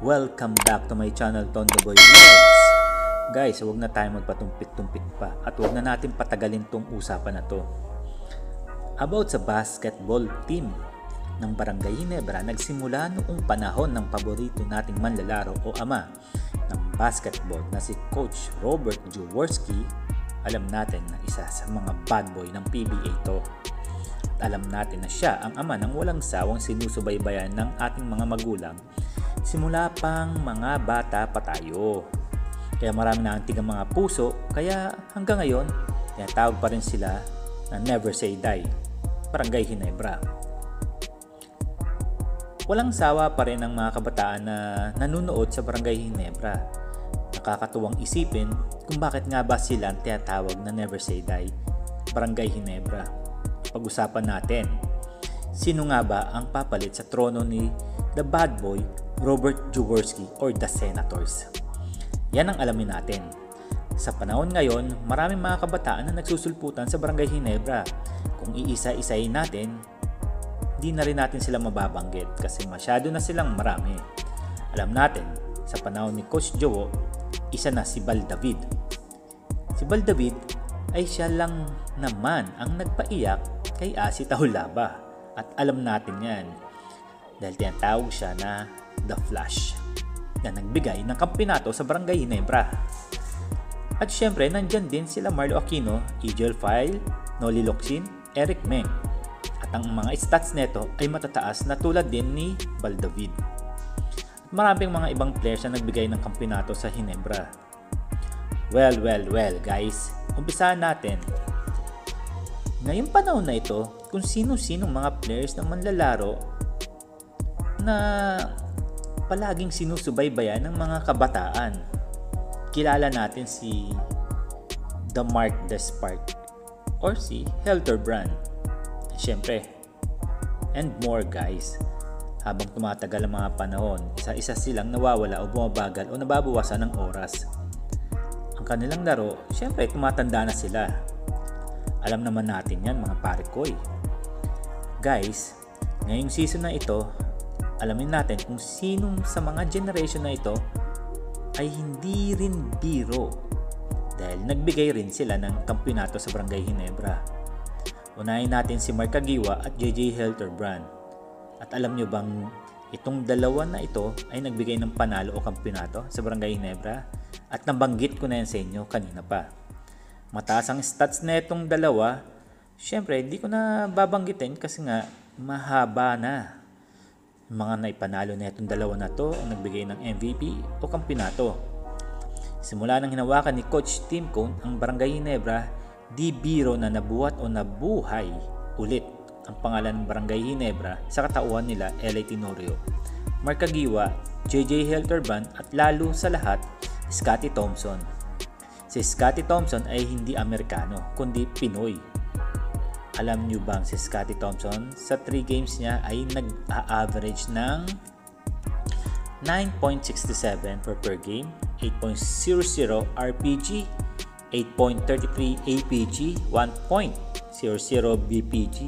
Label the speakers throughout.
Speaker 1: Welcome back to my channel, Tondo Boy Vlogs. Guys, huwag na tayo magpatumpit-tumpit pa at huwag na natin patagalin tong usapan na to. About sa basketball team ng Barangay Ginebra, nagsimula noong panahon ng paborito nating manlalaro o ama ng basketball na si Coach Robert Jaworski. Alam natin na isa sa mga bad boy ng PBA to. Alam natin na siya ang ama ng walang sawang sinusubaybayan ng ating mga magulang simula pang mga bata pa tayo. Kaya marami na antig ang mga puso, kaya hanggang ngayon, tinatawag pa rin sila na Never Say Die, Barangay Hinebra. Walang sawa pa rin ang mga kabataan na nanunood sa Barangay Hinebra. Nakakatuwang isipin kung bakit nga ba sila tinatawag na Never Say Die, Barangay Hinebra. Pag-usapan natin, sino nga ba ang papalit sa trono ni The Bad Boy Robert Jaworski or The Senators. Yan ang alamin natin. Sa panahon ngayon, maraming mga kabataan na nagsusulputan sa Barangay Hinebra. Kung iisa-isayin natin, di na rin natin sila mababanggit kasi masyado na silang marami. Alam natin, sa panahon ni Coach Jowo, isa na si Bal David. Si Bal David ay siya lang naman ang nagpaiyak kay Asi Tahulaba at alam natin yan dahil tinatawag siya na The Flash na nagbigay ng kampinato sa Barangay Ginebra. At syempre, nandyan din sila Marlo Aquino, Eagle File, Noli Locsin, Eric Meng. At ang mga stats neto ay matataas na tulad din ni Baldavid. At maraming mga ibang players na nagbigay ng kampinato sa Ginebra. Well, well, well guys, umpisahan natin. Ngayong panahon na ito, kung sino-sinong mga players na manlalaro na palaging sinusubaybayan ng mga kabataan. Kilala natin si The Mark Despart or si Helter Brand. Siyempre, and more guys. Habang tumatagal ang mga panahon, isa-isa silang nawawala o bumabagal o nababawasan ng oras. Ang kanilang laro, siyempre tumatanda na sila. Alam naman natin yan mga pare koy. Guys, ngayong season na ito, alamin natin kung sinong sa mga generation na ito ay hindi rin biro dahil nagbigay rin sila ng kampyonato sa Barangay Ginebra. Unahin natin si Mark Agiwa at JJ Helterbrand. At alam nyo bang itong dalawa na ito ay nagbigay ng panalo o kampyonato sa Barangay Ginebra? At nabanggit ko na yan sa inyo kanina pa. Mataas ang stats na itong dalawa. Siyempre, hindi ko na babanggitin kasi nga mahaba na mga naipanalo na itong dalawa na to ang nagbigay ng MVP o kampinato. Simula nang hinawakan ni Coach Tim Cone ang Barangay Ginebra, di biro na nabuhat o nabuhay ulit ang pangalan ng Barangay Ginebra sa katauhan nila LA Tenorio, Mark Agiwa, JJ Helterban at lalo sa lahat, Scotty Thompson. Si Scotty Thompson ay hindi Amerikano kundi Pinoy alam nyo bang si Scotty Thompson sa 3 games niya ay nag-average ng 9.67 per per game, 8.00 RPG, 8.33 APG, 1.00 BPG,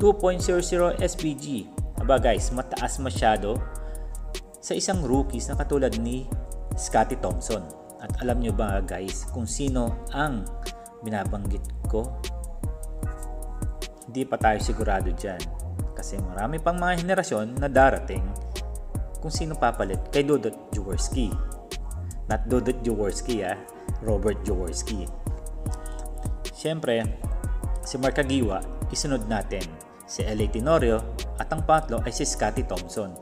Speaker 1: 2.00 SPG. Aba guys, mataas masyado sa isang rookies na katulad ni Scotty Thompson. At alam nyo ba guys kung sino ang binabanggit ko hindi pa tayo sigurado dyan. Kasi marami pang mga henerasyon na darating kung sino papalit kay Dudot Jaworski. Not Dudot Jaworski ah, Robert Jaworski. Siyempre, si Mark Agiwa, isunod natin si L.A. Tenorio at ang pangatlo ay si Scotty Thompson.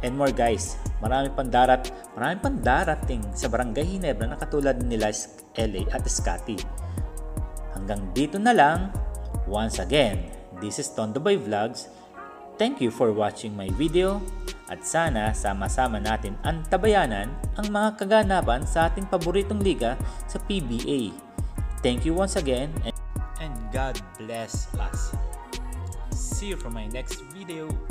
Speaker 1: And more guys, marami pang darat, marami pang darating sa Barangay Hinebra na katulad nila LA at Scotty. Hanggang dito na lang, Once again, this is Tondo Boy Vlogs. Thank you for watching my video at sana sama-sama natin antabayanan ang mga kaganapan sa ating paboritong liga sa PBA. Thank you once again and, and God bless us. See you for my next video.